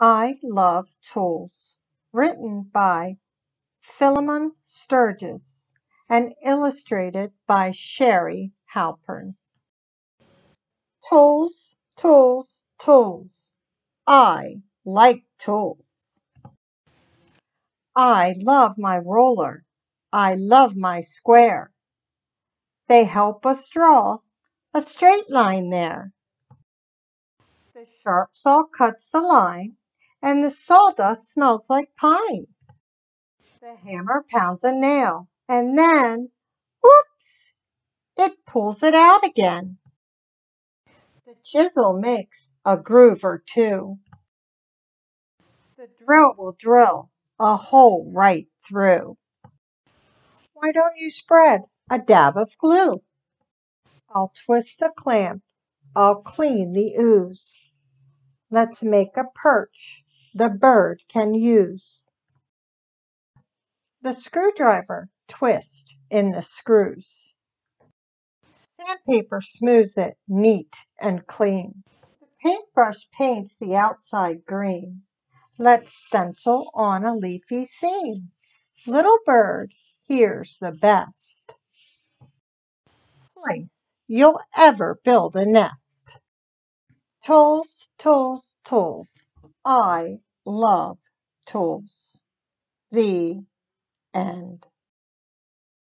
I Love Tools, written by Philemon Sturges and illustrated by Shari Halpern. Tools, tools, tools. I like tools. I love my ruler. I love my square. They help us draw a straight line there. The sharp saw cuts the line, and the sawdust smells like pine. The hammer pounds a nail, and then, whoops, it pulls it out again. The chisel makes a groove or two. The drill will drill a hole right through. Why don't you spread a dab of glue? I'll twist the clamp, I'll clean the ooze. Let's make a perch the bird can use. The screwdriver twist in the screws. Sandpaper smooths it neat and clean. The paintbrush paints the outside green. Let's stencil on a leafy scene. Little bird, here's the best place you'll ever build a nest. Tools, tools, tools. I love tools. The end.